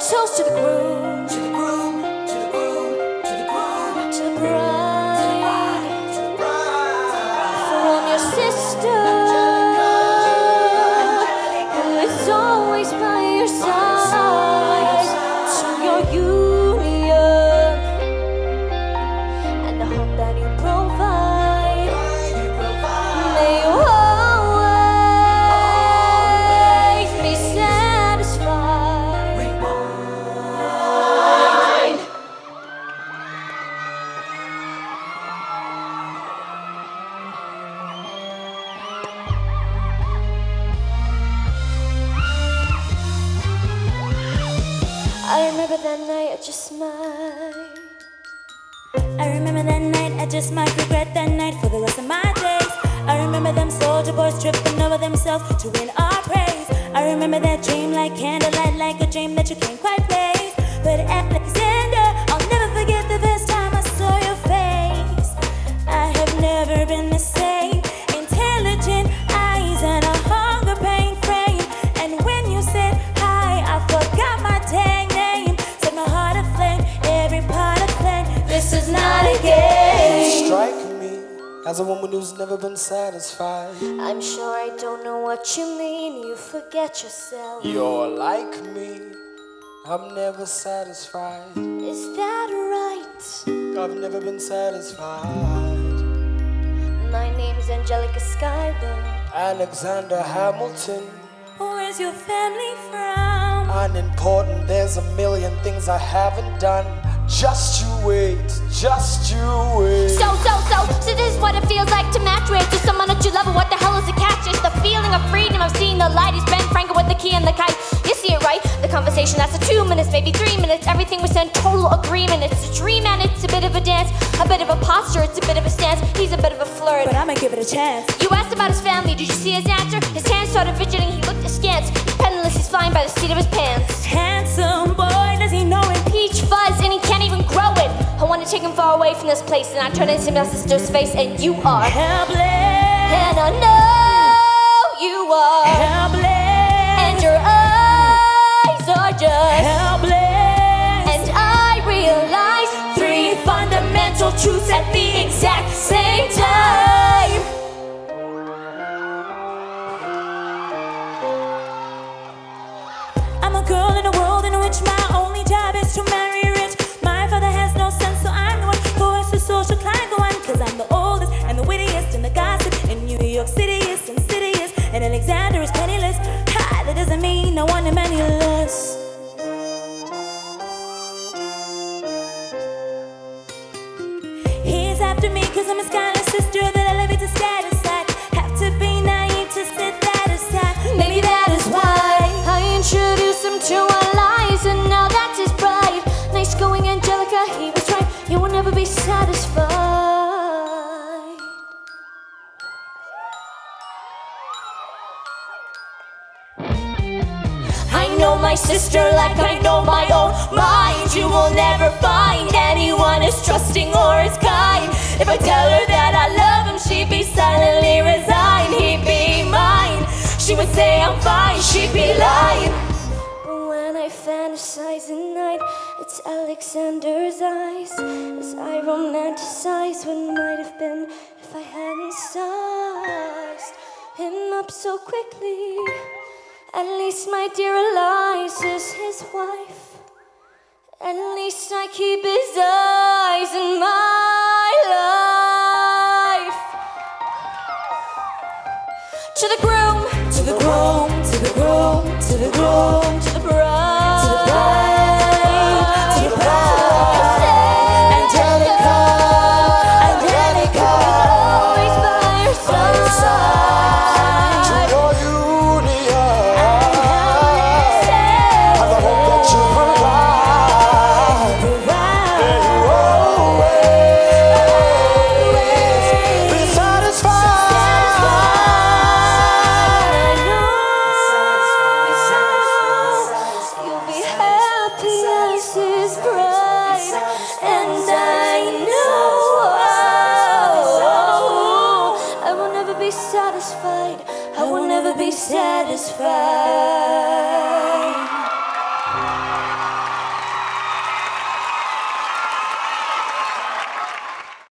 toast to the groom, I remember that night I just smiled. I remember that night, I just might regret that night for the rest of my days. I remember them soldier boys tripping over themselves to win our praise. I remember that dream like candlelight, like a dream that you can't quite place. But Alexander, I'll never forget the first time as a woman who's never been satisfied. I'm sure I don't know what you mean. You forget yourself. You're like me, I'm never satisfied. Is that right? I've never been satisfied. My name's Angelica Schuyler. Alexander Hamilton, Where's your family from? unimportant. There's a million things I haven't done. Just you wait, just you wait. So, so, so, so this is what it feels like to match with to someone that you love. What the hell is a catch? It's the feeling of freedom of seeing the light. Is Ben Franklin with the key and the kite? You see it right? The conversation lasted two minutes, maybe three minutes. Everything was in total agreement. It's a dream and it's a bit of a dance, a bit of a posture. It's a bit of a stance. He's a bit of a flirt. But I'ma give it a chance. You asked about his family. Did you see his answer? His hands started fidgeting. He looked askance. He's penniless. He's flying by the seat of his pants. Handsome want to take him far away from this place, and I turn into my sister's face, and you are. Helpless. And I know you are. Helpless. And your eyes are just. Helpless. And I realize three fundamental truths at the exact He's after me cause I'm his kind of sister that elevates his status. I have to be naive to sit that aside. Maybe that is why I introduced him to our lives, and now that's his bride. Nice going, Angelica, he was right. You will never be satisfied. Know my sister like I know my own mind. You will never find anyone as trusting or as kind. If I tell her that I love him, she'd be silently resigned. He'd be mine. She would say I'm fine, she'd be lying. But when I fantasize at night, it's Alexander's eyes. As I romanticize what might have been if I hadn't sized him up so quickly. At least my dear Eliza's his wife. At least I keep his eyes in my life. To the groom, To the groom, to the groom, to the groom, to the satisfied.